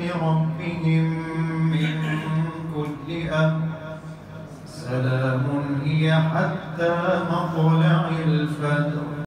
ربهم من كل أمر. سلام هي حتى مطلع